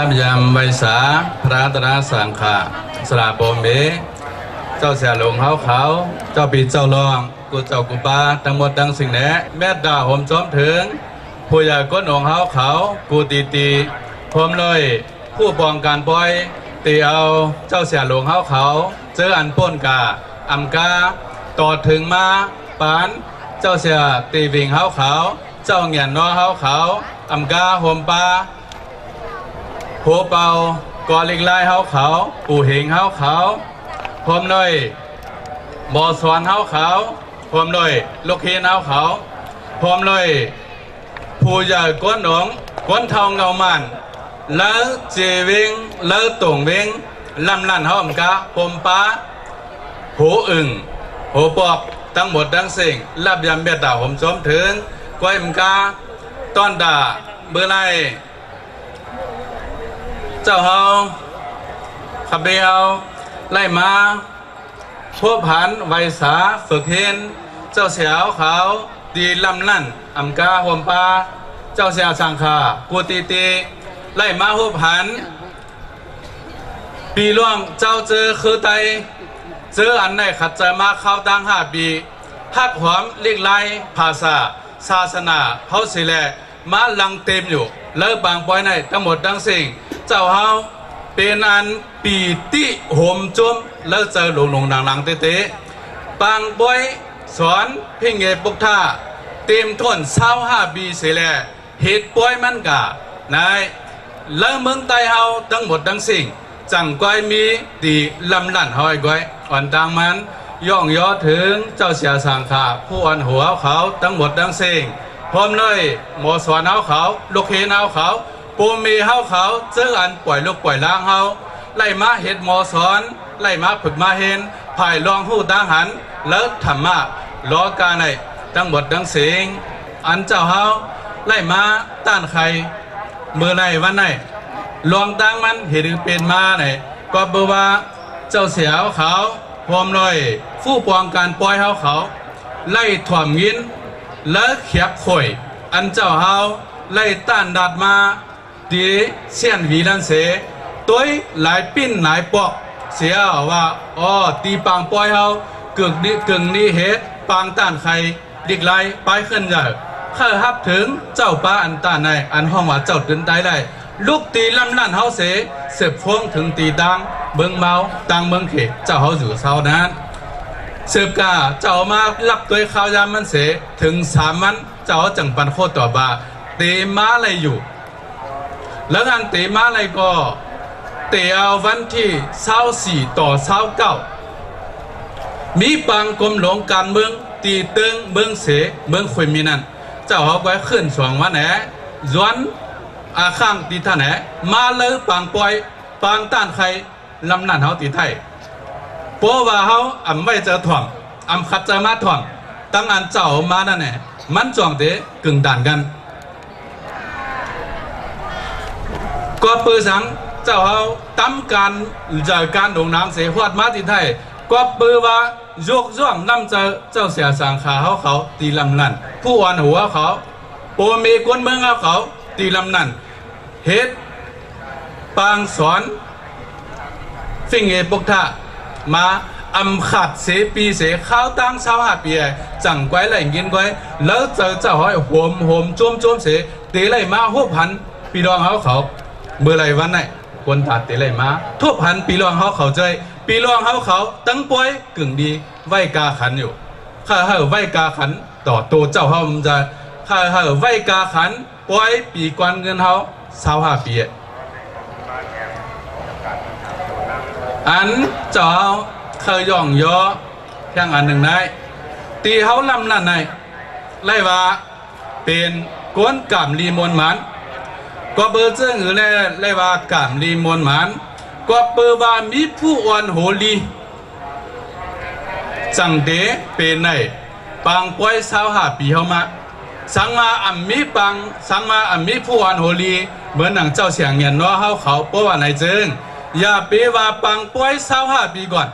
ลำยำใบสาพระตราสังขาสลาปมเบเจ้าเสียหลงเขาเขา เจ้าปีเจ้ารอง กูเจ้ากูปาทั้งหมดทั้งสิ่งแหนแม่ดาหมจอมถึง ผู้ใหญ่ก้นองเขาเขา กูตีตีผมเลย ผู้ปองการปล่อยตีเอาเจ้าเสียหลงเขาเขา เจออันป้นกาอำกาต่อถึงมาปาน เจ้าเสียตีวิ่งเขาเขา เจ้าเงียนนอเขาเขาอำกาหมปา โหเป่ากอลิกไล่เฮาเขาปู่เหงเฮาเขาพร้อมหน่อยบ่อสวนเฮาเขาพร้อมหน่อยลูกเฮนเฮาเขาพร้อมหน่อยผู้ใหญ่ก้นหนองก้นทองเงามันแล้วเจวิงแล้วตงวิงลำลั่นเฮาอมกะปมป้าหูอึ่งหูปอกทั้งหมดทั้งสิ่งรับยำเบียดดาผมชมถึงก้อยมกาต้อนด่าเบื่อไร เจ้าเฮาขับเบียวไล่มาพวกผันไวสาฝึกเห็น เจ้าเสียวเขาดีลำลั่นอำกาหวมปลาเจ้าเสียวสังขากูตีตีไล่มาพวกผัน ปีล่วงเจ้าเจอคือไตเจออันไหนขัดใจมาเข้าตั้งห้าปีฮักหอมเลีกไล่ภาษาศาสนาเฮาสิแลมาลังเต็มอยู่ เลิกบางปอยในทั้งหมดทั้งสิ่ง เจ้าเฮาเป็นอันปีติโหมจมเลิกเจอหลงหลงหลังหลังเตเตบางปอยสอนเพ่งเงปุกท่าเต็มทนเศร้าห้าปีเสียแลเหตุปอยมันกะนายเลิกเมืองไตเฮาทั้งหมดทั้งสิ่ง จังก้อยมีตีลำลั่นหอยก้อยอ่อนดังมัน ย่องย่อถึงเจ้าเสียสังขาผู้อ่อนหัวเขาทั้งหมดทั้งสิ่งพร้อมเลยหมอสวนเอาเขา ลูกเฮนเอาเขา ปูมีเฮาเขาเจออันปล่อยลูกปล่อยล้างเฮาไล่มาเห็ดหมอสอนไล่มาฝึกมาเห็นภายลองหูดังหันเลิกธรรมะล้อกาในทั้งหมดทั้งสิ่งอันเจ้าเฮาไล่มาต้านใครมือในวันไหนลองตั้งมันเห็นเป็นมาไหนก็บอว่าเจ้าเสียวเขาพร้อมเลยผู้ปองการปล่อยเฮาเขา ไล่ถ่วมยินและเขียบข่อยอันเจ้าเฮาไล่ต้านดัดมา ดีเสียนวีลันเสตัวหลายปิ้นหลายปอกเสียว่าอ๋อตีปางปล่อยเฮากึกนี้กึ่งนี้เฮ็ดปางต้านใครดิกไลไปขึ้นใหญ่ข้าฮับถึงเจ้าป้าอันต้านในอัน ห้องว่าเจ้าตื่นได้ได้ลูกตีลำลั่นเฮาเสเสพพวงถึงตีดังเบิงเมาตังเบิงเขเจ้าเฮาอยู่เศร้านั้นตัวข้าวยามมันเสถึงานเตรต่อะไรอยู่แล้วงานเตมาอะไรก็เตเอาวันที่เศร้าสี่ต่อเศร้าเก้ามีปังกรมหลวงการเมืองตีตึงเมืองเสเมืองคุยมีนั่นเจ้าเขาไว้ขึ้นสองวันแหนย้อนอาข้างตีท่านแหนมาเลยปังปล่อยปังต้านใครลำนั่นเขาตีไทยเพราะว่าเขาอ่ำไว้เจอถ่วงอ่ำคัดเจมาถ่วงตั้งอันเจ้ามานั่นแหละมันจ่องเดกึ่งด่านกัน ก็ปือสังเจ้าเขาตั้มการจากการดงน้ำเสียหวดมาที่ไทยก็ปือว่ายกย่องนำเจ้าเจ้าเสียสังขาเขาเขาตีลำนั่นผู้อ่อนหัวเขาโปมีกวนเมืองเขาเขาตีลำนั่นเฮ็ดปางสอนฟิงเอปกทะมาอำขัดเสปีเสข้าวตั้งช้าหาปีจังไกวไหลเงินไกวแล้วเจอเจ้าห้อยหวมหวมจมจมเสเตไหลมาหวพันปีรองเขาเขา เมื่อไรวันไหนคนตัดเตไหลมาทุบพันปีรองเขาเขาใจปีรองเขาเขาตั้งป่วยกึ่งดีไหวกาขันอยู่ข้าเฮาไหวกาขันต่อตัวเจ้าเฮามันจะข้าเฮาไหวกาขันป่วยปีกวนเงินเขาเช้าหาปีอันเจ้าเคยย่องย่ออย่างอันหนึ่งได้ตีเขาลำนั่นในไล่ว่าเป็นกวนกามลีมวลหมัน ก็เบอร์เจ้งหรือไล่ไล่ว่ากามลีมวลหมันก็เบอร์ว่ามีผู้อ่อนโหลีจังเดเป็นในปังป่วยสาวหาปีเขามาสังมาอัมมีปังสังมาอัมมีผู้อ่อนโหลีเหมือนหนังเจ้าเสียงเงียนว่าเขาเขาเพราะว่าไหนเจิงอย่าเปว่าปังป่วยสาวหาปีก่อน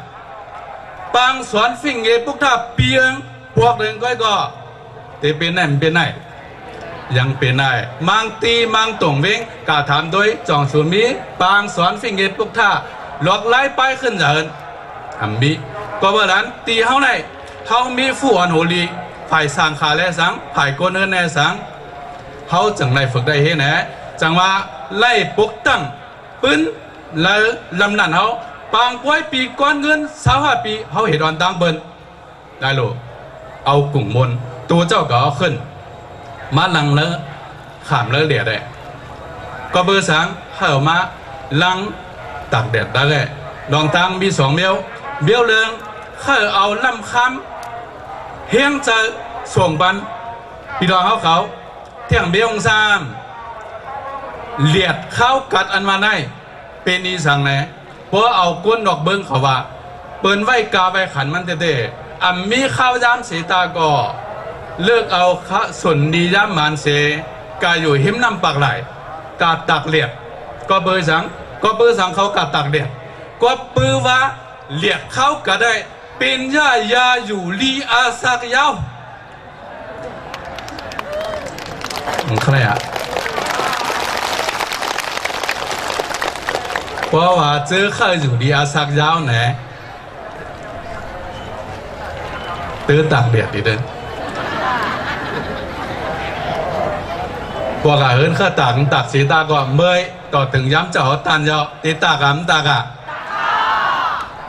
ปังสอนฟิงเงปุกท่าเปียงพวกหนึ่งก็ก็เตเป็นไหนเป็นไหน ยังเป็นได้มังตีมังตงเวงกาถามโดยจองสุมีปางสอนฟิงเกตปุกท่าหลอกไล่ไปขึ้นเหินอัมบีก็ว่านั้นตีเฮาไหนเฮามีผู้อันโหลีฝ่ายสร้างขาและสังฝ่ายโกนเอินแน่สังเฮาจังไดฝึกได้เฮแหนะจังว่าไล่ปกตั้งปืนแล้วลำนั้นเฮาปางป่วยปีก้อนเงิน25ปีเฮาเฮ็ดออนดังเบิ่นได้โลเอากลุ่มมนตัวเจ้าก็เอาขึ้น มาลังเลอขามเลอเดียดได้ก็เบอร์สังเห่ามาลังตักแดดได้เลยลองตังมีสองเบี้ยวเบี้ยวเรืองเข้าเอาลำค้ำเฮียงจะส่งบันพี่น้องเขาเขาเที่ยงเบี้ยวงซามเลียดเข้ากัดอันมาได้เป็นอีสังไหนเพราะเอาก้นดอกเบิ้งเขาว่าเปิ้นไว้กาไว้ขันมันเต้ๆอ่ำมีข้าวยามสีตาก่อ เลิกเอาขะสนดีย่ามมันเสกาอยู่หิมน้ำปากไหลกาตักเหลียดก็เบอร์สังก็เบอร์สังเขากาตักเหลียดก็ปือว่าเหลียดเขาก็ได้เป็นยายาอยู่ลีอาสักยาวมันใครอะเพราะว่าเจอเข้าอยู่ลีอาสักยาวไหนตื้อตักเหลียดดีเดิน พวกอาเฮินข้าตักตักสีตาก็เมยต่อถึงย้ำเจ้าตันเจ้าตีตากำตากะ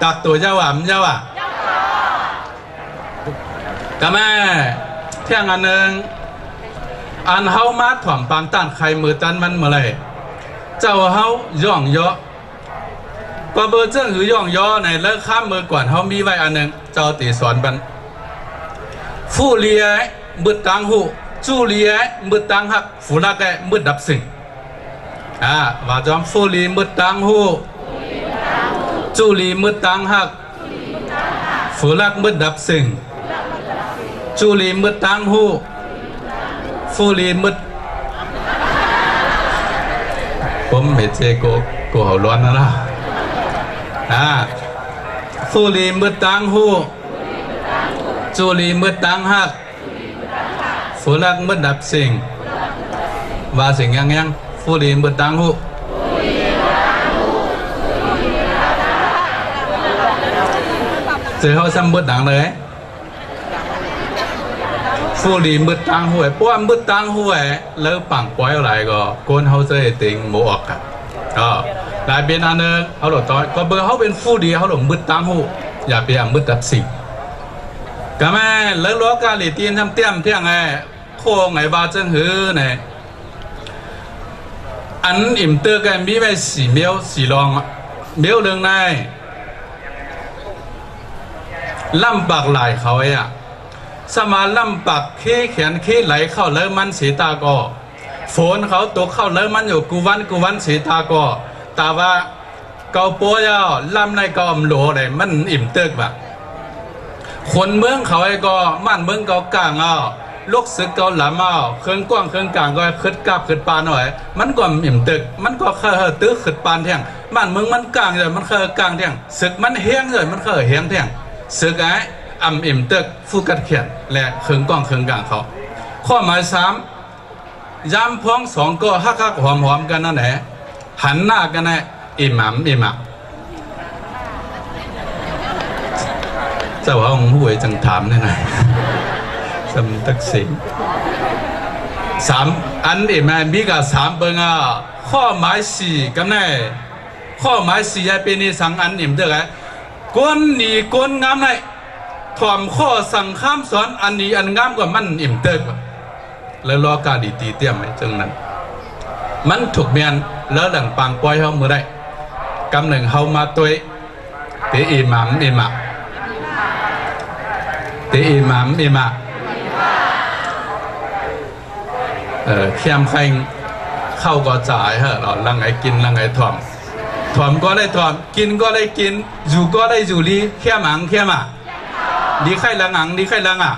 ตักตัวเจ้าอ่ำเจ้าอะก็แม่เที่ยงอันหนึ่งอันเฮามาถ่อมปางต้านใครมือตันมันเมื่อไรเจ้าเฮาย่องย่อก็เบอร์เจ้าหือย่องย่อในเลิกข้ามมือก่อนเฮามีไว้อันหนึ่งเจ้าตีสอนบันผู้เลียบึดกลางหูจูลีไอ้มืดตังหั กฟูนักไอ้มืดดับสิ่งอ่าว่าจอมฟูลีมืดตังหูจูลีมืดตังหักฟูนักมืดดับสิ่งจูลีมืดตังหูฟูลีมืดผมไม่เจโกโกหัวร้อนนะนะอ่าฟูลีมืดตังหูจูลีมืดตังหัก phú lạc mất đạp sinh và sinh ngang ngang phú lý mất tăng hộ rồi họ xăm mất tăng đấy phú lý mất tăng hộ bố ăn mất tăng hộ lỡ bằng quay lại go con họ sẽ tình mô ọc cả ờ lại bên anh ơ họ đổ tối có bữa họ bên phú lý họ đổ mất tăng hộ อย่าไปอย่างมืดตัดสิ่งก็ ข้อกาหลีตีนทำเตี้ยมเที่ยงไงโคงไงว่าจังหือเนี่ยอันอิ่มเตอร์กันมีไว้สีเมียวสีรองเมียวเรื่องในลำปากไหลเขาไอ้อะสมาลำปากเคแขนเคไหลเข้าเลยมันสีตาก็ฝนเขาตกเข้าเลยมันอยู่กูวันกูวันสีตาก็แต่ว่าเกาปัวยาล่ำในกอมโหลเลยมันอิ่มเตอร์แบบคนเมืองเขาไอ้ก็มันเมืองเขากลางอะ ลูกศึกเกาหลามาเครื่องกว้างเครื่องกลางก็ขึ้นกาบขึ้นปานหน่อย มันก็อิ่มตึก มันก็เคยตื้อขึ้นปานเที่ยงบ้านมืองมันกลางเลยมันเคยกลางเที่ยงศึกมันเฮียงเลยมันเคยเฮียงเที่ยงศึกไอ้อ่ำอิ่มตึกฟูกัดเขียนและเครื่องกว้างเครื่องกลางเขา ข้อหมายสามยามพ้องสองก็ฮักฮักหอมหอมกันนั่นแหละหันหน้ากันน่อิ่มหำอิ่มหเจ้าว่าองค์ผู้วยจังถามได้ไงสำตักสิงสามอันเอ็มมีกับสามเบิงอะข้อหมายสี่กันแน่นอน เอ็มเด้อไงก้นหนีก้นงามไหนถ่อมข้อสั่งข้ามสอนอันนี้อันงามกว่ามันเอ็มเด้อกว่าแล้วรอการดีตีเตี้ยมไหมจังนั้นมันถูกเมียนแล้วหลังปางปล่อยเขาเมื่อไรกำหนึ่งเขามาตัวเตอิหมามอิหมาเตอิหมามอิหมา เออเข้มแข็งเข้าก็จ่ายเหรอเราลังไอ้กินลังไอ้ถ่อมถ่อมก็ได้ถ่อมกินก็ได้กินอยู่ก็ได้อยู่ลีเข้มหังเข้มอะดีไข่ลังหังดีไข่ลังอะ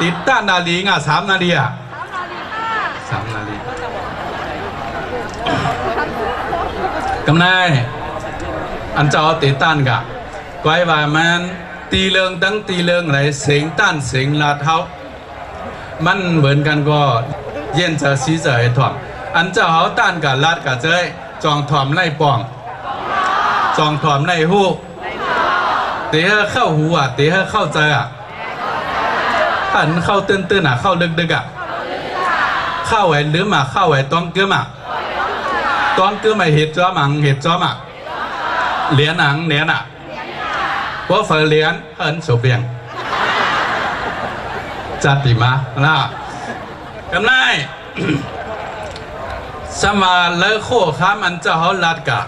ติดต้านนาลีง่ะสามนาลีอะสามนาลีกำนายอันเจ้าติดต้านกะก้อยว่ามันตีเลิงตั้งตีเลิงไรเสียงต้านเสียงลาเท้ามันเหมือนกันก็ เย็นจะสีจะให้ถ่อมอันเจ้าเขาต้านกับลัดกับเจ้ยจองถ่อมไล่ป่อง จองถ่อมไล่หูเตะเข้าหูอะเตะเข้าใจอะอันเข้าตื้นตื้นอะเข้าลึกดึกอะเข้าไว้หรือมาเข้าไว้ต้องเกือมาต้องเกือมาเห็ดจ้อมังเห็ดจ้อมาเหรียญหนังเหรียญอะว่าเฟอเหรียญเอินสุเบียงจัดติมานะ กันไดสมาเลโคข้ามันจะเขาลัดกะ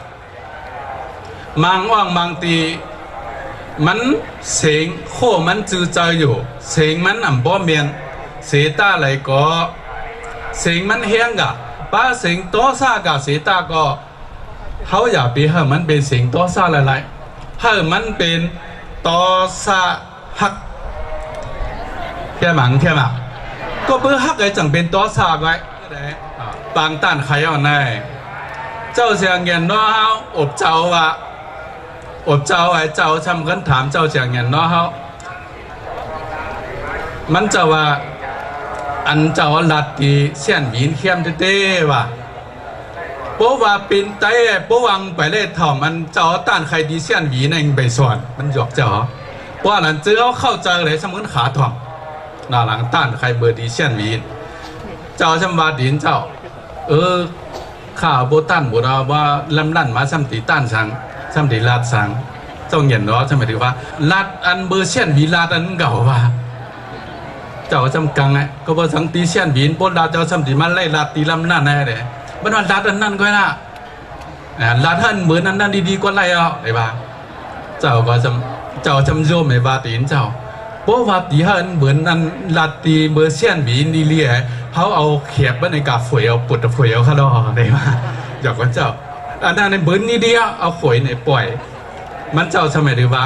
มังว่างมังตีมันเสียงโคมันจือใจอยู่เสียงมันอ่ำบ่เมียนเสียตาไหลก็เสียงมันเฮียงกะป้าเสียงโตซากะเสียตาก็เขาอยากไปให้มันเป็นเสียงโตซาหลายๆให้มันเป็นโตซาฮักแค่หมังแค่หมัก ก็เพื่อฮักไอ้จังเป็นโตซาไว้ปางต้านใครเอาไหนเจ้าเสียงเงินน้อเฮาอบเจ้าว่าอบเจ้าไอ้เจ้าทำกันถามเจ้าเสียงเงินน้อเฮามันจะว่าอันเจ้าลัดที่เสียนหวีนเข้มเต้ๆว่าเพราะว่าปินไต้เพราะวังไปเลยถ่อมันเจ้าต้านใครดีเสียนหวีนเองไปสอนมันหยอกเจ้าเพราะหลังเจ้าเข้าใจเลยสมุนขาถ่อม หน้าหลังต้านใครเบอร์ดีเสียนวีนเจ้าชำวาดินเจ้า เออข้าโบตันบุราว่าลำลั่นมาซ้ำตีต้านสังซ้ำตีลาดสังเจ้าเห็นเนาะใช่ไหมถือว่าลาดอันเบอร์เชียนวีลาดอันเก่าว่าเจ้าจำกังไงก็บอสังตีเชียนวีนปนลาดเจ้าซ้ำตีมันไล่ลาดตีลำนั่นแน่เลยมันว่าลาดอันนั่นก็น่ะลาดท่านเหมือนอันนั่นดีๆก็ไล่เอาไอ้บ้าเจ้าก็จำเจ้าจำโยมไอ้บ้าตีนเจ้า เพราะว่าตีหันเหมือนนั่นลาดตีเบอร์เชียนวีนดีเลียเขาเอาเขียบไว้ในกาฝวยเอาปุดฝวยเอาข้าดอได้มาหยอกกันเจ้าอันนั้นในเบิร์นนี่เดียวเอาฝวยในปล่อย มันเจ้าสมัยหรือว่า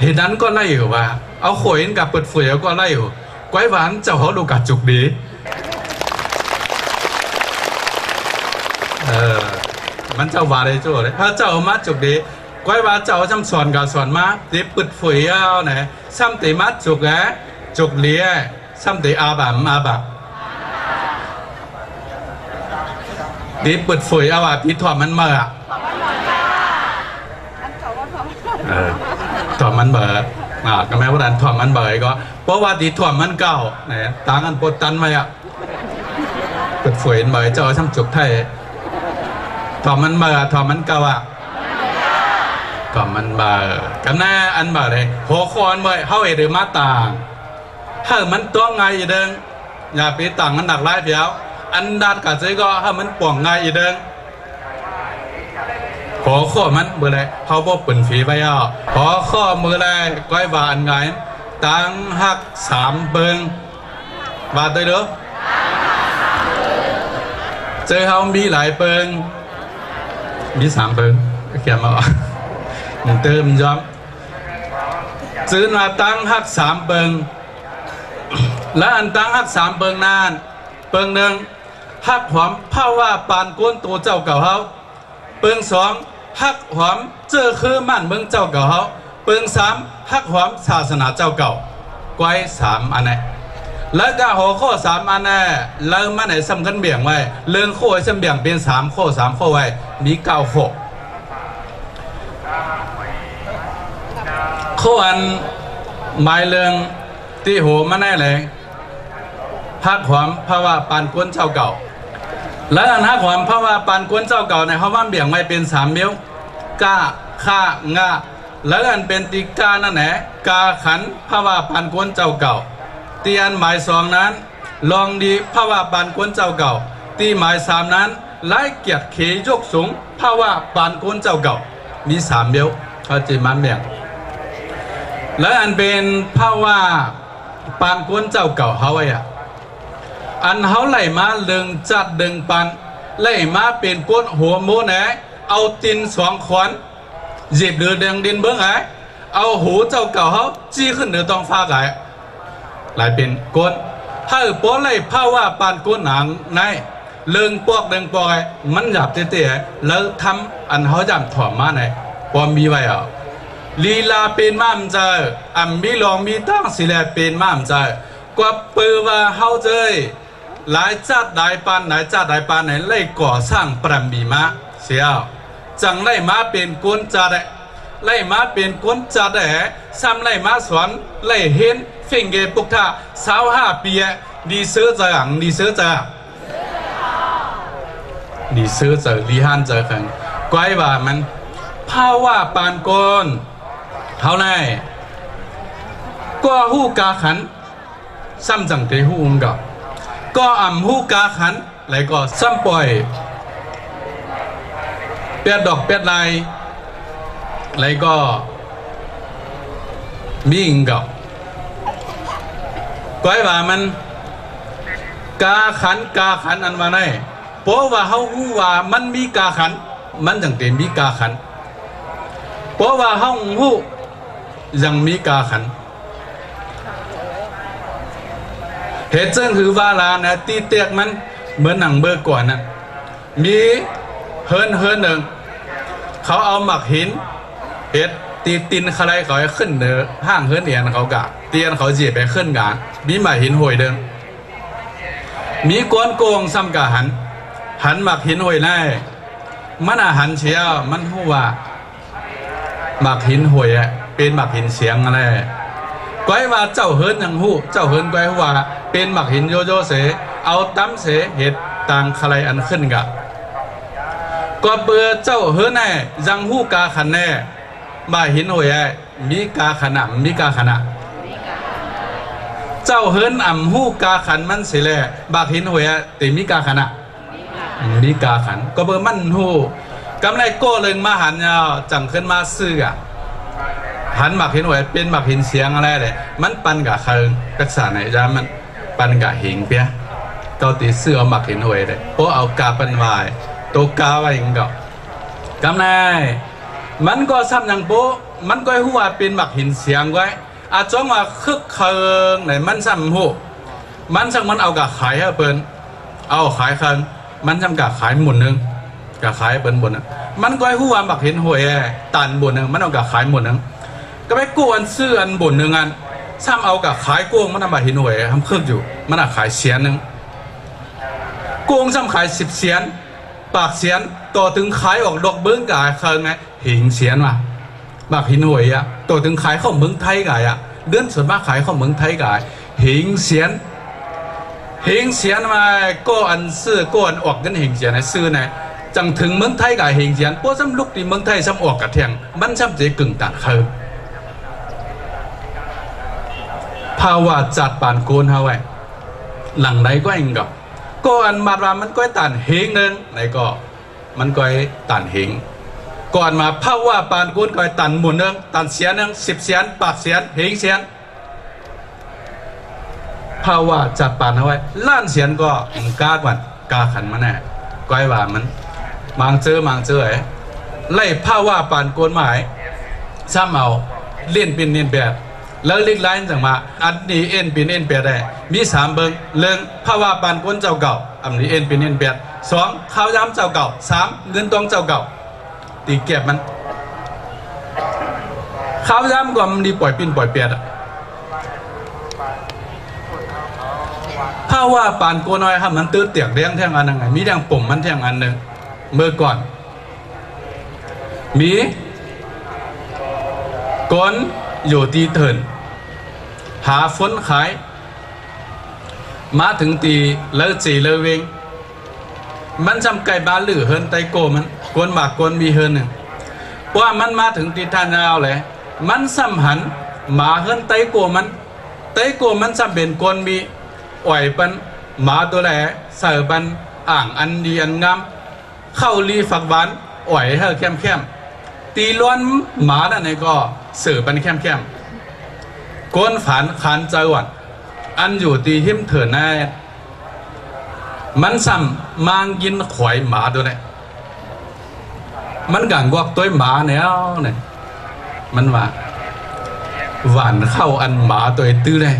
เหตุนั้นก็ไล่อยู่ว่า เอาฝวยกับเปิดฝวยก็ไล่อยู่ก้อยหวานเจ้าเขาดูกัดจุกดีเออมันเจ้าว่าได้จ้เลยถ้าเจ้ามาจุกดี ก้อยว่าเจ้าจำสอนกับสอนมาตีปิดฝวยเอาเนี่ยซ้ำตีมาจุกแกจุกเลี้ยซ้ำตีอาบัมอาบัมดีเปิดฝอยเอาว่าพี่ถอดมันเมื่อเออถอดมันเบอร์อ่าก็แม้ว่าดันถอดมันเบอร์ก็ เพราะว่าดีถอดมันเก่าเนี่ยต่างกันปดตันไว้อะปิดฝอยเบอร์เจ้าช่างจุกไทยถอดมันเบอร์ถอดมันเก่าอะ ถอดมันเบอร์กันแน่อันเบอร์เลยหัวคอนเบอร์เข้าเอหรือมาต่างถ้ามันตัวไงเดิงอย่าไปต่างกันหนักไล่เดียวอันดัดกับเจก็ให้มันป่องไงอีเดิงขอข้อมันเมื่อไรเขาบอกปิ่นฝีไปอะขอข้อมือไรก้อยบานไงตั้งหักสามเบิงบาดได้เด้อเจอเขามีหลายเบิงมีสามเบิงเขียนมาอะ หนึ่งเติมย้อมซื้อมาตั้งหักสามเบิงและอันตั้งหักสามเบิงนาน เบิงหนึ่งฮักหอมภาว่าปานก้นตัวเจ้าเก่าเฮาเปิงสองฮักหอมเจอคือมั่นเมืองเจ้าเก่าเฮาเปิงสามฮักหอมศาสนาเจ้าเก่าก้อยสามอันนี้แล้วก็หัวข้อสามอันนี้เริ่มมาไหนสำคัญเบี่ยงไว้เรื่องโค้สำเบี่ยงเป็นสามข้อสามข้อไว้มีเก้าข้อ ข้อันหมายเรื่องที่หัวมาแน่เลยพักหอมภาวะปานก้นเจ้าเก่า และอันฮักหอมภาวะปานก้นเจ้าเก่าในเขาว่าเบี่ยงไม่เป็นสามเบี้ยวกาข้างาแล้วอันเป็นติกานั่นแหละกาขันภาวะปานก้นเจ้าเก่าตีอันหมายสองนั้น ลองดีภาวะปานก้นเจ้าเก่า ตีหมายสามนั้นไล่เกียรติเขยกสูงภาวะปานก้นเจ้าเก่า มีสามเบี้ยวเขาจีมันเบี่ยง และอันเป็นภาวะปานก้นเจ้าเก่าเขาไว้อะอันเขาไหลมาเลึงจัดดึงปันไหลมาเป็นก้นหัวโมแหนเอาตินสองขอนหยิบเดือดงดินเบื้องไงเอาหูเจ้าเก่าเขาจี้ขึ้นเหนือต้องฟ้าไงหลายเป็นก้นถ้าป้อไหลผ้าว่าปานก้นหนังในเลิงปอกเดิงปอกไงมันหยาบเตะๆแล้วทำอันเขาจำถ่อมมาในพอมีไว้อะ ลีลาเป็นม่ามเจออันมีลองมีตั้งสิแลเป็นม่ามเจอกว่าเปือว่าเฮาเจยหลายจัดหลายปานหลายจัดหลายปานไหนไล่ก่อสร้างปรมีมาเสียวจังไล่มาเป็นกุนจัดไล่มาเป็นกุนจัดแหซ้ำไล่มาสอนไล่เห็นฟิงเกปุกท่าสาวห้าปีดีเสือจังดีเสือจังดีเสือจังลีฮันจังก้อยว่ามันภาวะปานกน เท่าไหนก็หูกาขันซ้ำจังเตหูงกับก็อ่ำหูกาขันแล้วก็ซ้ำปล่อยเปียดดอกเปียดลายแล้วก็ มีอิงกับก้อยว่ามันกาขันเพราะว่าเขาหูว่ามันมีกาขันมันจังเต็มมีกาขันเพราะว่าเขาหูยังมีกาขันเจึงคือว่าลานะตีเตียกมันเหมือนหนังเบอร์ก่อนนะมีเฮิรนเฮิรนหนึ่งเขาเอาหมักหินเห็ดตีตินอะไรเขาขึ้นเนือห้างเฮิรนเอียนเขากะเตียนเขาเจียไปขึ้นกานมีหมักหินห่วยเดิงมีก้อนโกงซ้ำกะหัน หันหมักหินห่วยได้มันอาหันเชียวมันหัวหมักหินห่วยอะ เป็นหมักหินเสียงอะไรก้อยว่าเจ้าเฮินยังหู้ เจ้าเฮินก้อยว่า เป็นหมักหินโยโยเส เอาตั้มเสเห็ดต่างใครอันขึ้นกะก็เบื่อเจ้าเฮินแน่ยังหู้กาขันแน่มาหินหวยมีกาขนามีกาขนาเจ้าเฮินอ่ำหู้กาขันมันเสิแลบากหินหวยติมีกาขนามีกาขัน ก็เบื่อมันหู้กำไรโก้เลยมาหันยาวจังขึ้นมาซื้ออะ หันหมักหินหวยเป็นหมักหินเสียงอะไรเลยมันปันกับเคิงกักษาไหนจ้ามันปันกับหิงเปียตัวตีเสื้อหมักหินหวยเลยเพราะเอากาปันวายตัวกาไว้ยังก็กำไรมันก็ซ้ำยังโป๊มันก็หัวเป็นหมักหินเสียงไว้อาจ้องว่าคึกเคิงไหนมันซ้ำหูมันซ้ำมันเอากับขายให้เปิ้นเอาขายเคิงมันซ้ำกับขายหมุนนึงกับขายเปิ้นบนมันก็หัวหมักหินหวยตันบนนึงมันเอากับขายหมุนนึง ก็ไปกู้อันซื้ออันบนหนึ่งอันซ้ำเอากับขายกุ้งมันทำมาหินหวยทำเครื่องอยู่ มันอะขายเสียนหนึ่งกุ้งซ้ำขายสิบเสียน ปากเสียนต่อถึงขายออกดอกเบิ้งกายเคยไงหิงเสียนว่ะบากหินหวยอะต่อถึงขายเข้าเมืองไทยกายอะเดือนส่วนมากขายเข้าเมืองไทยกายหิงเสียนหิงเสียนมาก็อันซื้อก็อันออกกันหิงเสียนซื้อไงจังถึงเมืองไทยกายหิงเสียนพวกซ้ำลุกที่เมืองไทยซ้ำออกกระเทียงมันซ้ำเจกึ่งตัดเคย ภาวะจัดปานโกนเฮาไว้หลังใดก็เองกับก็อันมารามันก็ตันเฮงนึงไหนก็มันก็ตันเฮงก่อนมาภาวะปานโกนก็ตันหมุนนึงตันเสียนึงสิบเสียนปากเสียนเฮงเสียนภาวะจัดปานเอาไว้ล้านเสียนก็กากวันกาขันมาแน่ก้อยว่ามันมังเจอมังเจอไอ้ไล่ภาวะปานโกนหมายซ้ำเอาเล่นเป็นเนียนแบบ แล้วลิกไลน์จังมาอันนี้เอ็นเป็นเอ็นแปดได้มีสามเบิงเรื่องภาวะปานก้นเจ้าเก่าอันนี้เอ็นเป็นเอ็นแปดสองข้าวย้ำเจ้าเก่าสามเงินตองเจ้าเก่าตีเก็บมันข้าวย้ำก็มันดีปล่อยปินปล่อยเปียดภาวะปานโกน้อยครับมันตื้อเตียกเลี้ยงแท่งอันนึงมีแท่งปุ่มมันแท่งอันหนึ่งเมื่อก่อน มีก้นอยู่ที่เถิน หาฝนขาย มาถึงตีเลิกจีเลิกเวงมันจำไก่บ้านหรือเฮินไตโกมันกวนบากกวนมีเฮินหนึ่งว่ามันมาถึงตีท่านเอาเลยมันสัมหันหมาเฮินไตโกมันไตโกมันจำเป็นกวนมีอ่อยปันหมาตัวแหล่เสือปันอ่างอันดีอันงามเข้าลีฝักหวานอ่อยให้เข้มเข้มตีล้วนหมานั่นเองก็เสือปันเข้มเข้ม ก้นฝันขันเจวันอันอยู่ตีหิมเถินแน่มันซ้ำมางกินข่อยหมาตัวนี้มันกังกวกตัวหมาเนี่ยเนี่ยมันว่าหวานเข้าอันหมาตัวตื้อเลย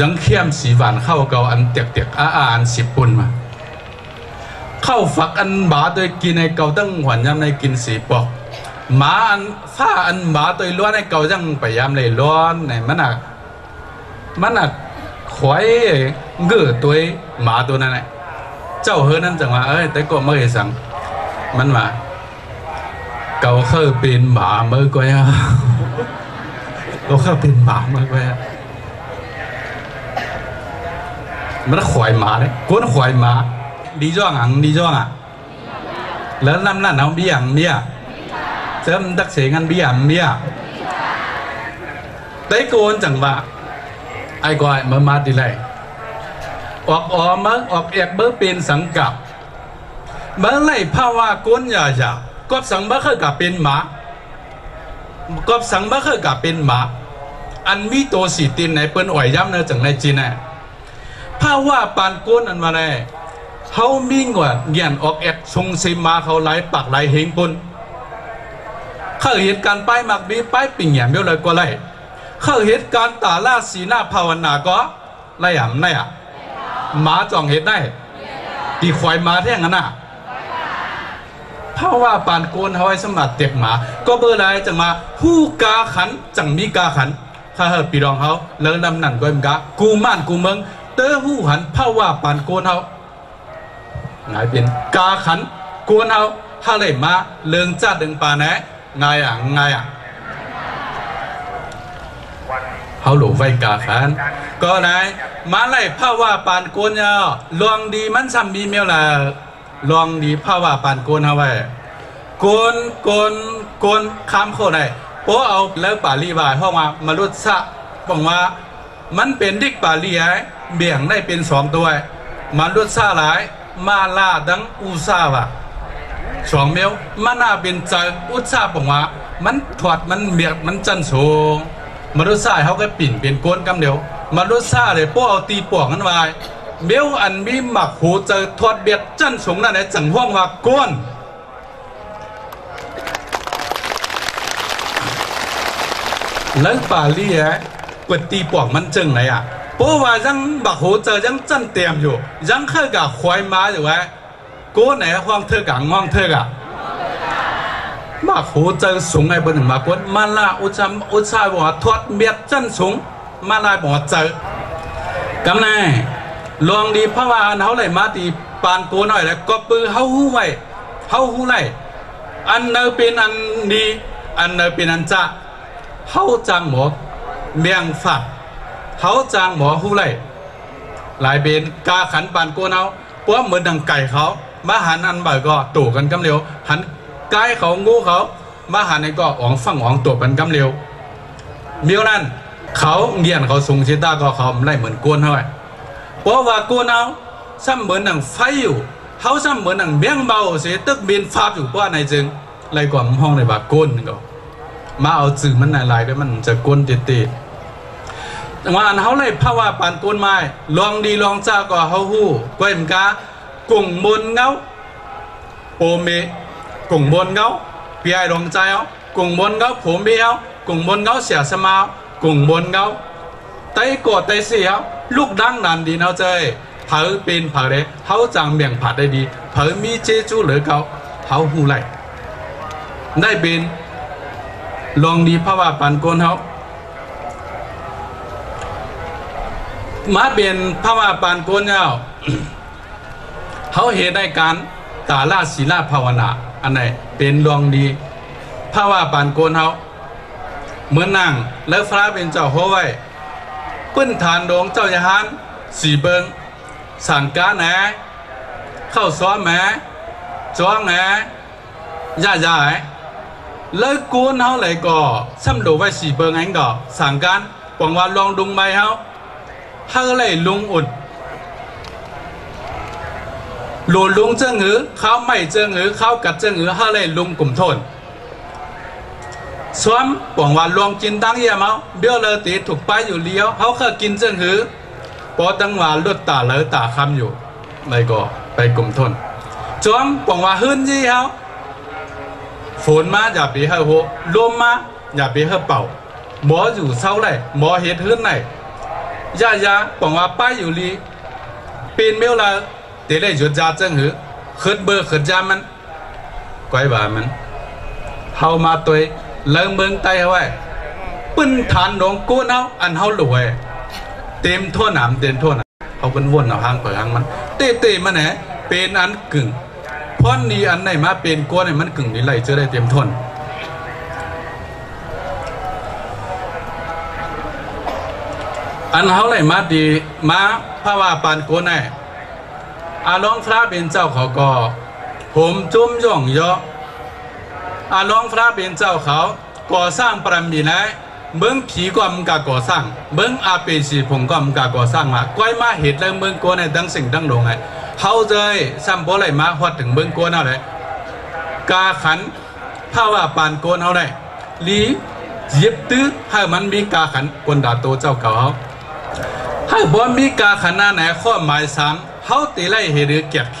ยังเข้มสีหวานเข้าเกาอันเตียกเตียกอาอาอันสิบปุ่นมา เข้าฝักอันหมาตัวกินในเกาตั้งหวานยำในกินสีปอก หมาอันฟ้าอันหมาตัวล้วนในเกาจังพยายามเลยล้วนในมันอะมันอะขวยเกือตัวหมาตัวนั้นแหละเจ้าเฮือนั่น จังว่าเอ้ยแต่ก็ไม่สั่งมันมาเกเข้าเป็นหมาเมื่อก่อนเราเข้าเป็นหมาเมื่อก่อนมันขวายหมาเลยก้นขวายหมาดีจ้องอะดีจ้องอะแล้วน้ำนั่นเอาเบี้ยงเบี้ยเสริมดักเสงันเบี้ยเบี้ยได้โกนจังว่าไอ้ก้อยมามาดีเลยออกออมังออกเอกเบอร์เป็นสังกับเมื่อไรภาวะก้นยาหยาก็สังบ่เคยกับเป็นหมาก็สังบ่เคยกับเป็นหมาอันมีตัวสีตินในเปิ้นอ่อยย้ำเนอจังในจีนน่ภาวะปานก้นอันมาแน่เขามีงวดเงียนออกเอกทรงซิมาเขาไหลปักไหลเฮงปุ่น ขาเหตุการณ์ป้ายมักบีป้ายปิ่งอย่างเดียวเลยก็ไล่เขาเหตุการณ์ตาล่าสีหน้าภาวนาก็ไล่อ่ำไล่อะหมาจ่องเหตุได้ตีควายมาแท่งนั้นน่ะเพราะว่าปานโกนเขาไว้สมัครเต็กหมา ก็เบอร์ไรจังมาผู้กาขันจังมีกาขันข้าเฮปีรองเขาเลิกนำนั่นก็มกากูม่านกูเมืองเตอหู้หันเพราะว่าปานโกนเขาไงเป็นกาขันโกนเขาถ้าเลยมาเลิงจัดดึงปาแนะ ไงอะไงอะเขาหลูไฟกาขันก็ไหนมาไล่ภาวะปานโกนยาลวงดีมันซ้ำมีเมียวละลองดีภาวะปานโกนเอาไว้โกนโกนโกนคำโคไหนโปเอาเลิกปาลีบายห้องมามาลุดสะบอกว่า มันเป็นดิกปาลีไอเบี่ยงได้เป็นสองตัวมาลุดสะหลายมาลาดังอุซาวะ สองเมียวมันน่าเป็นใจอุซาบอกว่ามันถอดมันเบียดมันจันสูงมาลุดสะเขาก็ปิ่นเป็นโกนกำเดียวมาลุดซาเลยโปเอาตีปวกนั้นไว้เมียวอันมีหมักหูเจอทอดเบียดจันสูงนั่นแหละจังห้องว่าก้นแล้วป่าลี่ฮะกดตีปวกมันจึงไหนอะเพราะว่ายังบักหูเจอยังจันเต็มอยู่ยังเข้ากับควายมาอยู่ไว้ ก้นไหนห้องเธอกับง่องเธอกับมาหูเจอสูงไอ้บนหนึ่งมากวนมาลาอุจามอุชาบอกว่ทอดเบียดจันสูงมาลาบอกว่เจอกำไนลองดีพราะว่าเขาเลยมาตีปานตัวหน่อยแล้วก็ปือเขาหูไว้เขาหูไล่อันเนเป็นอันดีอันเนเป็นอันจะเขาจางหมอเมียงฝัดเขาจางหมอหูไล่หลายเบนกาขันปานโกนเอาเพราะเหมือนดังไก่เขา มาหันอันบ่ก็ตู่กันกำเร็วหันกายเขางูเขามาหันในก็อ๋องฟังอ๋องตัวกันกำเร็วเมียวนั่นเขาเงียนเขาสูงชิตาก็เขาไล่เหมือนกวนเท่าไหร่เพราะว่ากวนเอาซ้ำเหมือนหนังไฟอยู่เขาซ้ำเหมือนหนังเบี้ยงเบาเสียตึกบินฟาบอยู่เพราะในจึงไล่กว่าห้องในบากก้นก็มาเอาจื่อมันหลายๆด้วยมันจะก้นเตะแต่ว่าอันเขาเลยภาวะปานก้นไม้ลองดีลองจ้าก็เขาหู้ก้อยมกา กุ่งบนเงาโอเมกุ่งบนเงาเปียรองใจเอากุ่งบนเงาผมเบี้ยวกุ่งบนเงาเสียสมากุ่งบนเงาไต้กดไต้เสียลูกดังนันดี เขาเหตุได้การตาลาศีลาภาวนาอันไหนเป็นดวงดีพระว่าปานโกนเขาเหมือนนั่งแล้วพระเป็นเจ้าโฮไว้ปื้นฐานดงเจ้ายาฮันสีเบิงสั่งการแหนเข้าซ้อมแหมจ้องแหนย่าย่าแหแล้วกูนเขาเลยก็ซ้ำดูไว้สีเบิงเองก็สั่งการหวังว่าลองดุงใบเขาเขาเลยลุงอุด หลุลุงเจ้าหือเขาไม่เจ้าหือเขากัดเจ้าหือเขาเลยลุงกลุ่มทนสวมหวังว่าลองกินตั้งเยี่ยมเอาเบี้ยวเลยตีถูกไปอยู่เลี้ยวเขาเคยกินเจ้าหือพอตั้งว่าลดตาเลยตาคำอยู่ไม่ก็ไปกลุ่มทนจอมหวังว่าหื้นยี่เขาฝนมาอย่าไปเฮาหัวลมมาอย่าไปเฮาเป่าหมออยู่เศร้าเลยหมอเฮ็ดหื้นไหนย่ายาบอกว่าป้ายอยู่ลีปีนเมียว ละเดี๋ยวได้หยุดยาจังหือขึ้นเบอร์ขึ้นยามันก้อยว่ามันเฮามาตัวเลิงเมืองไต้เอาไว้ปึ้นฐานหนองกูนเอาอันเฮาหลวยเต็มทั่วหนามเต็มทั่วหนามเอาเป็นวนเอาหางเปิดหางมัน เต้เต้มันแหนเป็นอันกึ่งพอนนี้อันไหนมาเป็นกวนเนี่ยมันกึ่งนี่ไหลจะได้เต็มทนอันเขาไหลมาดีมาพระว่าปานกวนแน่ อาลองพระเป็นเจ้าเขาก็ผมจุ้มย่องเยอะอาลองพระเป็นเจ้าเขาก่อสร้างปรมีนะเบิ้งผีก็มกาก่อสร้างเบิ้งอาเปสีผมก็มกาก่อสร้างมาก้อยมาเหตุเรื่องเบิ้งกวในดังสิ่งดังลงไงเขาเลยซ้ำบ่ไหลมาฮอดถึงเบิ้งกวนเอาเลยกาขันภาว่าปานโกนเอาได้ลีเย็บตื้อให้มันมีกาขันกวนดาโตเจ้าเก่าเขา ให้บ่มีกาขันาไหนข้อหมายสามเขาตีไล่เหรือเกียรติเค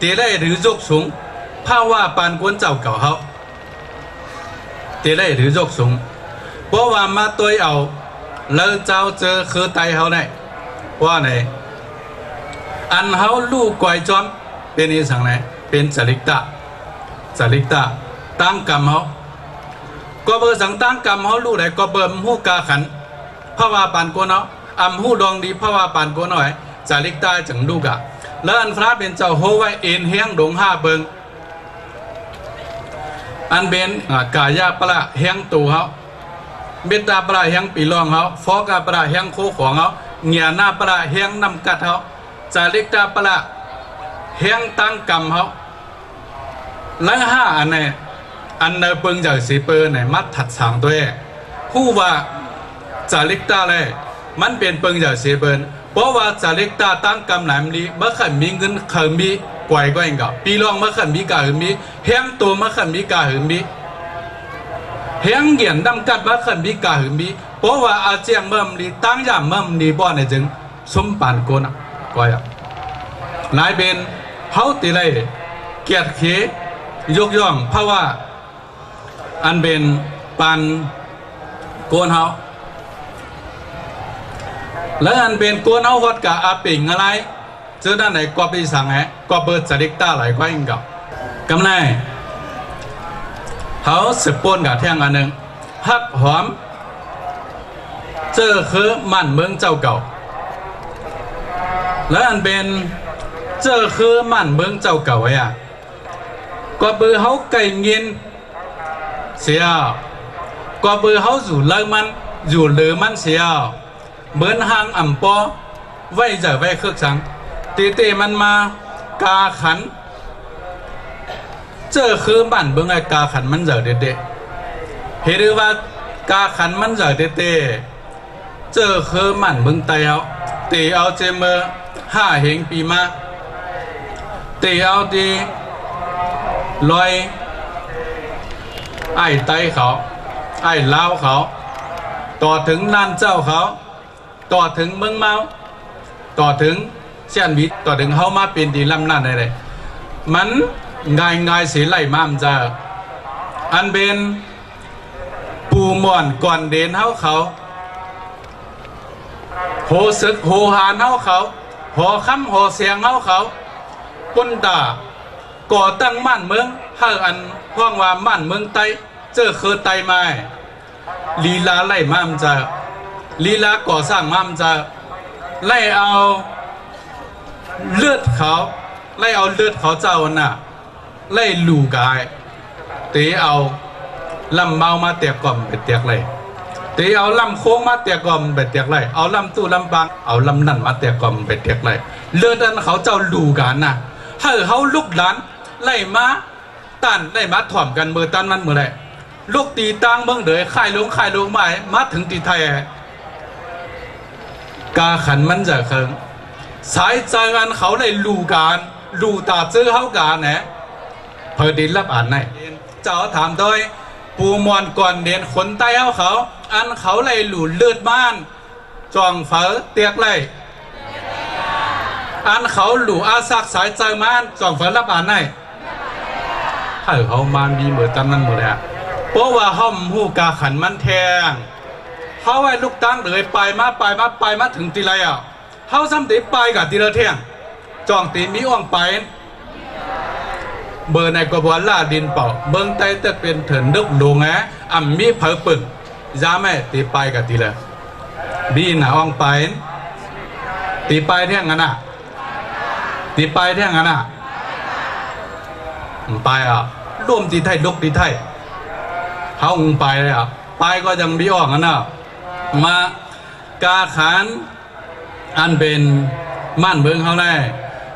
ตีไล่หรือยกสูงภาว่าปานกวนเจ้าเก่าเขาตีไล่หรือยกสูงเพราะว่ามาตัวเอาแล้วเจ้าเจอคือไตเขาได้ว่าไหนอันเขาลูกกวยจอมเป็นอีสังไหนเป็นจริกตะจริกตะตั้งกรรมเขาก็เบอร์สังตั้งกรรมเขาลูกไหนก็เบอร์หูกาขันพระว่าปานกวนเนาะ อำหูดองดีพระว่าปานกวนหน่อยจาริกตาจังลูกอะแล้วอันพระเป็นเจ้าโฮไว้เอ็นเฮียงดงห้าเบิงอันเป็นกายาปละเฮียงตูเขาเมตตาปราเฮียงปีรองเขาฟอกาปราเฮียงโคของเขาเงียหน้าปราเฮียงนำกัดเขาจาริกตาปราเฮียงตั้งกรรมเขาแล้วห้าอันไหนอันเนเปิงจากสีเปิงไหนมัดถัดสางตัวเองผู้ว่าจาริกตาเลย มันเป็นเปิงจากเสียเปินเพราะว่าจะเล็กตาตั้งกำหนำลีเมื่อขันมีเงินเขมมีกวยก็เองกับปีรองเมื่อขันมีกาเหมีแห้งตัวเมื่อขันมีกาเหมีแห้งเหยียนดำกัดเมื่อขันมีกาเหมีเพราะว่าอาเจียงเมื่อมีตั้งยามเมื่อมีบ่อในจึงสมปานโกนะก็อย่างนายเป็นเฮาตีไรเกียรติเคยกย่องเพราะว่าอันเป็นปานโกนเฮา แล้วอันเป็นโกนเฮาฮอดกะอาปิงอะไรเจอด้านไหนก็ไปสั่งแฮะก็เปิดจริกตาไหลก็อิงกับกำไรเขาสืบปนกับเที่ยงอันหนึ่งฮักหอม เจอคือมันเมืองเจ้าเก่า แล้วอันเป็นเจอคือมันเมืองเจ้าเก่าไอ้อะก็เบือเขาไก่เงินเสียก็เบือเขาอยู่เลิกมันอยู่หรือมันเสีย เหมือนหางอ่ำปอไว้จะไว้เครือกสังตีเตมันมากาขันเจอคือบ้านเบิ่งไอ้กาขันมันเจอเด็ดๆเห็ ต่อถึงเมืองเมาต่อถึงเชียนวิต่อถึงเฮามาเป็นดีลำนั่นอะไรมันง่ายง่ายเสียไหลมามจะอันเป็นปูม่อนก่อนเดินเฮาเขาโหศึกโหหานเฮาเขาหอคำหอเสียงเฮาเขาปุนตาก่อตั้งม่านเมืองเฮาอันห้องว่าม่านเมืองไตเจอคือไตไม้ลีลาไล่มามจะ ลีลาก่อสร้างมามจะไล่เอาเลือดเขาไล่เอาเลือดเขาเจ้าน่ะไล่ลูกายเตเอาลำเมามาเตียกก่อมไปเตียกเลยเตเอาลำโค้งมาเตียกก่อมไปเตียกเลยเอาลำตู้ลำบางเอาลำนั่นมาเตียกก่อมไปเตียกเลยเลือดนั้นเขาเจ้าลูกันนะให้เขาลุกหลานไล่มาตันไล่มาถ่อมกันเมื่อตันมันเมื่อไรลูกตีตังเมืองเดยข่ายลงข่ายลงมามาถึงตีไทย กาขันมันจะเคิงสายใจกันเขาเลยลูกันลูตาเจอเขากันเนี่ยเพอดินรับอ่านในเจ้าถามโดยปูมอนก่อนเดียนขนไต้เอาเขา อันเขาเลยหลุดเลือดบ้านจองเฝอเตียกเลยอันเขาหลูอาซักสายใจมานจองเฝอรับอ่านในถ้าเขามานมีเหมือนกันนั่นหมดเลยเพราะว่าห้อมหูกาขันมันแทง เขาไว้ลูกตั้งเลยไปมาไปมาไปมาถึงตีไรอะเขาซ้ำตีไปกับตีละเที่ยงจองตีมีอ่องไป เบอร์ในกบวนลาดินเป่าเบิ้งไตจะเป็นเถินดึกลงแงอ่ำมีเผอปึงยาแม่ตีไปกับทีละบีหนาอ่องไปตีไปเที่ยงกันอะตีไปเที่ยงกันอะไปอะร่วมตีไทยลกตีไทยเขาองไปเลยอะไปก็ยังบีอ่อกกันอะ มากาขานอันเป็นม่านเมืองเขาแน่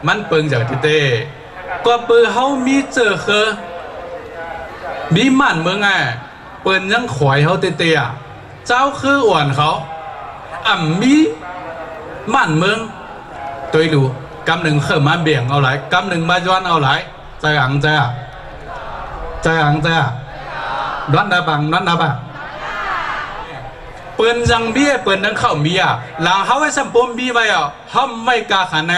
มันเปิงจากทิเตก็ปือเขามีเจอเคอมีม่านเมืองไงเปิ้นยังขอยเขาเตะเจ้าคืออ่วนเขาอ่ำมีม่านเมืองตัวดูกำหนึ่งเคยมาเบี่ยงเอาไหลกำหนึ่งมาย้อนเอาไหลใจอังใจอะใจอังใจอะร้อนดาบังร้อนดาบังเปิ้นยังเบี้ยเปิ้นนังเข้ามีอะหลังเขาไว้สัมปมบีไว้อะห้ามไม่กาขันแหน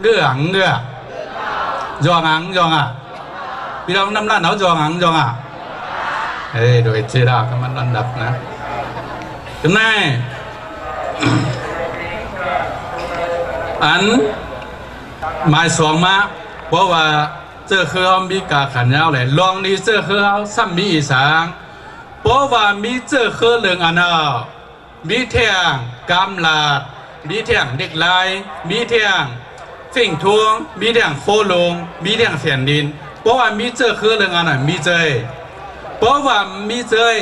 เงื่อเงื่อยองอังยองอะพี่น้องน้ำร้านเขายองอังยองอะเฮ้ยโดยเจดาก็มันลำดับนะถึงแน่อันหมายสองมาเพราะว่าเจอคือเขามีกาขันยาวเลยลองนี้เจอคือเขาซ้ำมีอีสาง เพราะว่ามีเจอคือเรื่องอันนามีเทียงกำลาด มีเทียงเด็กลาย มีเทียงฝิ่งทวง มีเทียงโฟลง มีเทียงเสียนดิน เพราะว่ามีเจอคือเรื่องอันะมีเจยเพราะว่ามีเจย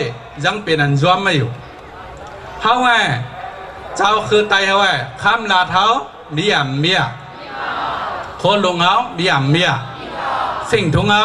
ยังเป็นอันรวมไม่อยู่เขาว่าเจ้าคือไตเขาว่าคำลาเท้ามีอ่ำเมียคนลงเอามีอ่ำเมียสิ่งทุงเอา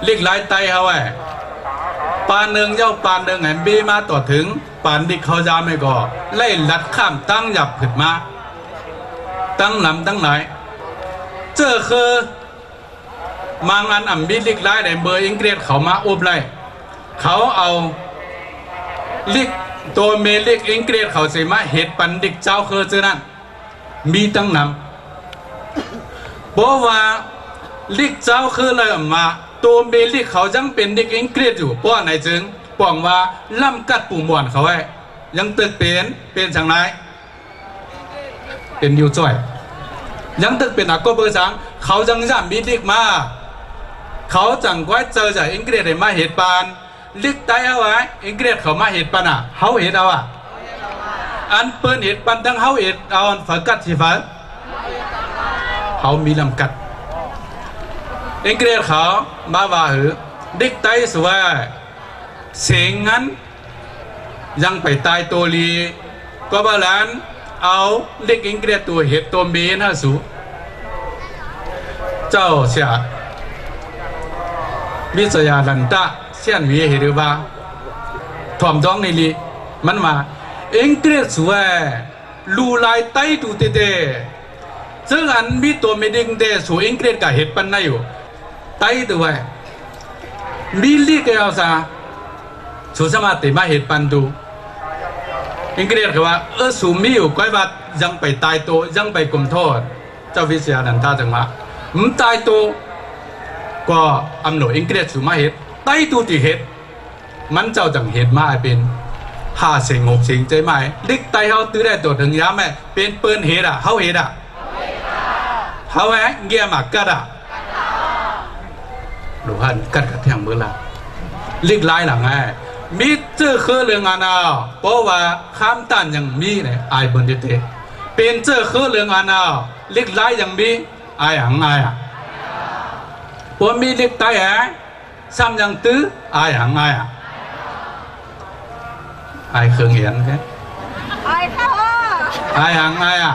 ลาเดียเจอคืออันมีข้ามลาเดอยู่แล้วกำผายมันอยู่ไรหึงกำอ่อนนึงก็หายกับเจ้าเลีกลายไตเขาไว้ปานหนึ่งเจ้าปานหนึ่งแหมบีมาต่อถึงปานดิเขายาไม่ก็ไล่ลัดข้ามตั้งหยับผึดมา ตั้งลำตั้งไหนเจอคือมางานอ่ำบีลิกไล่ในเบอร์อังกฤษเขามาอุบไล่เขาเอาลิกตัวเมลิกอังกฤษเขาสิมาเหตุปันดิกเจ้าคือเจอนั่นมีตั้งนำเพราะว่าลิกเจ้าคือเลยมา ตัวเมลิกเขายังเป็นดิกอังกฤษอยู่เพราะไหนจึงป้องว่าล่ำกัดปุ่มวนเขาไว้ยังตึกเป็นเป็นจังไรเป็นยูจ่อยยังตึกเป็นอักก็เบอร์สังเขาจังย่ำมีดิกมาเขาจังก้อยเจอจากอังกฤษได้มาเหตุปานลิกไตเอาไว้อังกฤษเขามาเหตุปันอะเขาเหตุเอาอะอันเปิ้นเหตุปันทั้งเขาเหตุเอาอันฝักัดสิฝันเขามีลำกัด เอังกฤษเขามาว่าหือดิกไตสวยเสียงงั้น ยังไปตายตัวลี ก็บาลานเอาเล็กเอังกฤษตัวเหตุตัวเมนะสูเจ้าเสียมิสยาลันตะเสียนวีเห็นว่าถ่อมจ้องในลีมันมาเอังกฤษสวยลูลายไตดูเตเตซึ่งอันมีตัวเมดิงเดสู่อังกฤษกับเหตุปันนอยู่ ไตตัวมีลีกเอาซะสุสมาติมาเหตุปันดูอังกฤษคือว่าเออสูมีอยู่ก้อยว่ายังไปตายตัวยังไปกลมโทษเจ้าวิเศษนันทาจังมามึงตายตัวก็อำหนวยอังกฤษสูมาเหตุไตตัวที่เหตุมันเจ้าจังเหตุมาเป็นห้าเสียงหกเสียงใจไหมลิกไตเขาตื้อได้ตัวถึงย้ำแม่เป็นเปิ้นเหตุอะเขาเหตุอะเขาแหวเงี้ยมากัดอะ หลวงพ่อกัดกระเทียงมือละลิกไล่หลังไงมีเจอคือเรื่องอันน่ะเพราะว่าข้ามตันยังมีเนี่ยไอ้บนเดเตเป็นเจอคือเรื่องอันน่ะลิกไล่ยังมีไอ้หังไอ้อะพอมีลิกไตแหซ้ำยังตื้อไอ้หังไอ้อะไอ้เครื่องเห็นแค่ไอ้ค่ะไอ้หังไอ้อะ